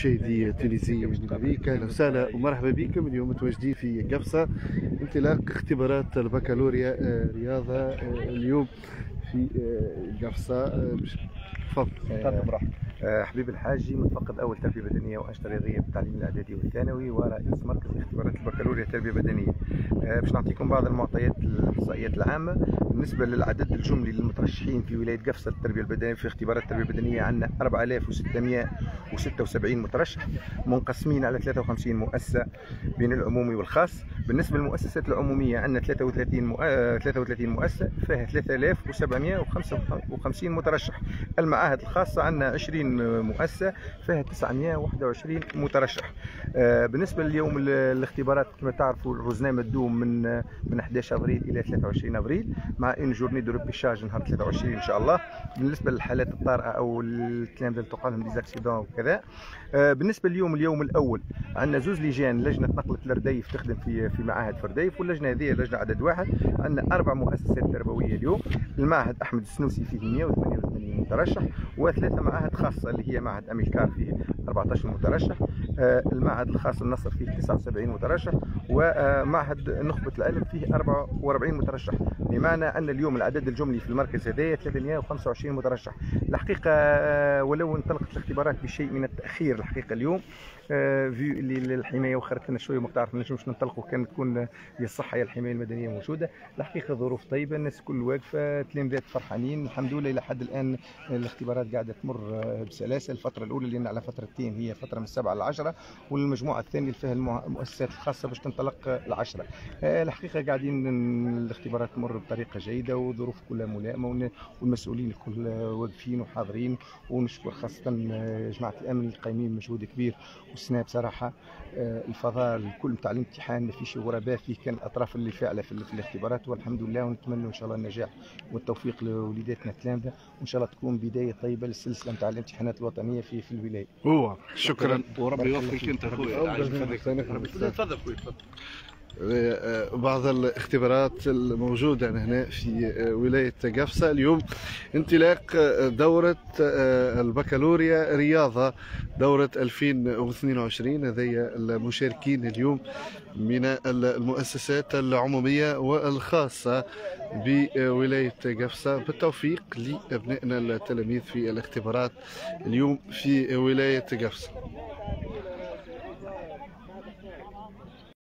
مشاهدي تونسي جديد أهلا وسهلا ومرحبا بكم اليوم متواجدين في قفصة. انطلاق اختبارات البكالوريا آه، رياضة آه، اليوم في آه، قفصة تفضل. براحتك حبيب الحاجي متفقد أول تربية بدنية وانشطه رياضيه بالتعليم الاعدادي والثانوي ورئيس مركز اختبارات البكالوريا تربيه بدنيه باش نعطيكم بعض المعطيات الإحصائيات العامة. بالنسبة للعدد الجملي للمترشحين في ولاية قفصه التربية البدنية في اختبارات التربية البدنية عندنا 4676 مترشح منقسمين على 53 مؤسسة بين العمومي والخاص. بالنسبة للمؤسسات العمومية عندنا 33 مؤ... 33 مؤسسة فيها 3755 مترشح. المعاهد الخاصة عندنا 20 مؤسسة فيها 921 مترشح. آه، بالنسبة لليوم الاختبارات كما تعرفوا الرزنامه تدوم من من 11 أبريل إلى 23 أبريل مع une journée de repêchage نهار 23 إن شاء الله. بالنسبة للحالات الطارئة أو الكلام اللي توقع لهم des accidents وكذا آه، بالنسبة لليوم اليوم الأول عندنا زوز لجان لجنة نقله الرديف تخدم في في معاهد فرديف واللجنه هذه لجنة عدد واحد عندنا أربع مؤسسات تربوية اليوم. المعهد أحمد السنوسي فيه 188 مترشح وثلاثة معاهد خاصة اللي هي معهد اميلكار فيه 14 مترشح آه، المعهد الخاص النصر فيه 79 مترشح ومعهد نخبة العلم فيه 44 مترشح. بمعنى أن اليوم العدد الجملي في المركز هذايا 325 مترشح. الحقيقة آه، ولو انطلقت الاختبارات بشيء من التأخير الحقيقة اليوم آه، في للحماية وخرت لنا شوية مقطع ما نجمش ننطلقوا كان تكون هي الصحة يا الحماية المدنية موجودة. الحقيقة ظروف طيبة الناس كل واقفة تلامذات فرحانين. الحمد لله إلى حد الآن الاختبارات قاعدة تمر بسلاسة. الفترة الأولى لأن على فترتين هي فترة من السبعة للعشرة 10 والمجموعة الثانية اللي فيها المؤسسات الخاصة باش تنطلق العشرة. آه، الحقيقة قاعدين الاختبارات تمر بطريقة جيدة والظروف كلها ملائمة والمسؤولين الكل آه، واقفين وحاضرين. ونشكر خاصة آه، جماعة الأمن القايمين مجهود كبير والسناب صراحة. الفضاء الكل نتاع الامتحان ما فيش غرباء فيه كان الأطراف اللي فاعله في الاختبارات. والحمد لله ونتمنى إن شاء الله النجاح والتوفيق لوليداتنا التلامذة. وإن شاء الله تكون بداية طيبة للسلسلة نتاع الامتحانات الوطنية في في الولاية. هو. شكرا. وربي يوفقك أنت اخويا تفضل أخوي تفضل. بعض الاختبارات الموجودة هنا في ولاية قفصة. اليوم انطلاق دورة البكالوريا رياضة دورة 2022 هذه المشاركين اليوم من المؤسسات العمومية والخاصة بولاية قفصة. بالتوفيق لأبنائنا التلاميذ في الاختبارات اليوم في ولاية قفصة.